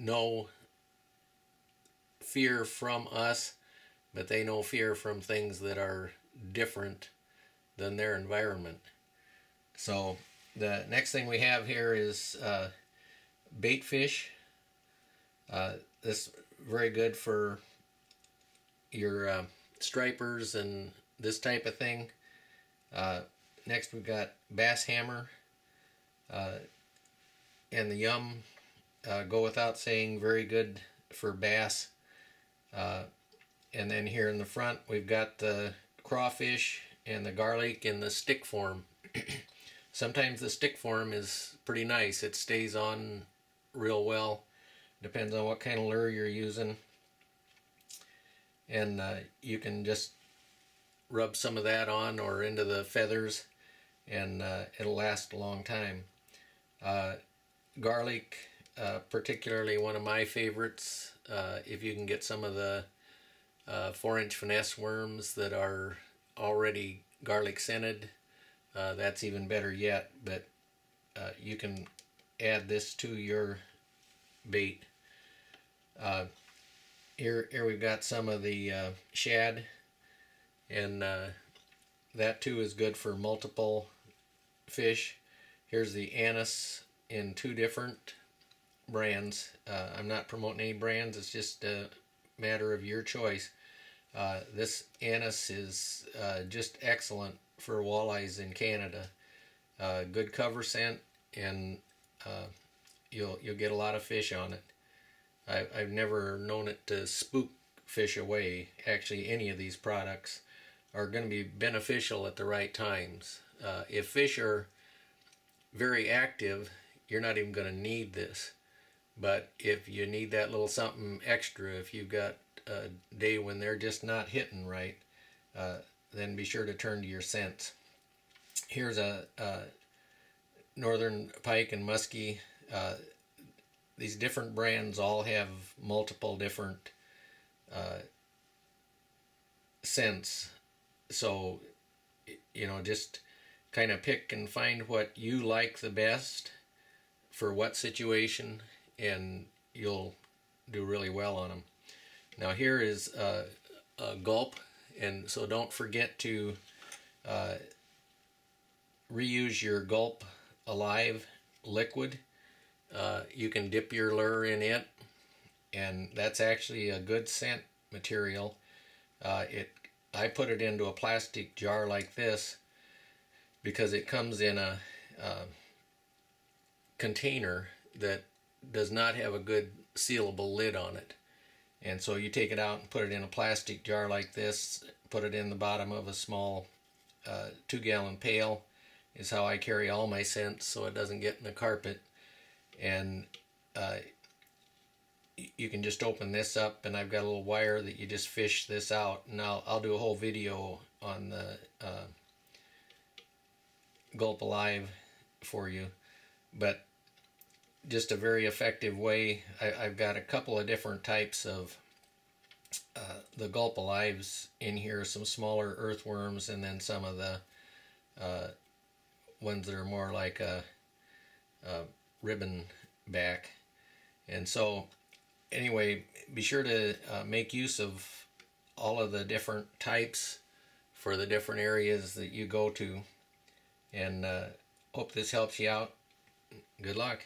know fear from us, but they know fear from things that are different than their environment. So the next thing we have here is uh, bait fish. Uh, this very good for your uh, stripers and this type of thing. Uh, next we've got bass hammer. Uh, and the yum uh, go without saying very good for bass. Uh, and then here in the front we've got the crawfish and the garlic in the stick form. Sometimes the stick form is pretty nice. It stays on real well. Depends on what kind of lure you're using. And uh, you can just rub some of that on or into the feathers and uh, it'll last a long time. Uh, garlic, uh, particularly one of my favorites. Uh, if you can get some of the uh, 4-inch finesse worms that are already garlic scented, uh, that's even better yet. But uh, you can add this to your bait. Here, here we've got some of the shad, and that too is good for multiple fish. Here's the anise in two different brands. Uh, I'm not promoting any brands, it's just a matter of your choice. Uh, this anise is uh, just excellent for walleyes in Canada. Uh, good cover scent and uh, you'll you'll get a lot of fish on it. I, I've never known it to spook fish away. Actually, any of these products are going to be beneficial at the right times. Uh, if fish are very active, you're not even going to need this. But if you need that little something extra, if you've got a day when they're just not hitting right, uh, then be sure to turn to your scents. Here's a, a northern pike and muskie. Uh, these different brands all have multiple different uh, scents. So, you know, just kind of pick and find what you like the best for what situation and you'll do really well on them. Now here is a, gulp and so don't forget to uh, reuse your gulp alive liquid. Uh, you can dip your lure in it and that's actually a good scent material. Uh, it I put it into a plastic jar like this because it comes in a uh, container that does not have a good sealable lid on it. And so you take it out and put it in a plastic jar like this, put it in the bottom of a small uh, two gallon pail is how I carry all my scents so it doesn't get in the carpet. And uh, you can just open this up and I've got a little wire that you just fish this out and I'll, I'll do a whole video on the uh, Gulp Alive for you. But just a very effective way. I, have got a couple of different types of uh, the Gulp Alives in here, some smaller earthworms and then some of the uh, ones that are more like a, a ribbon back. And so anyway, be sure to uh, make use of all of the different types for the different areas that you go to and uh, hope this helps you out. Good luck.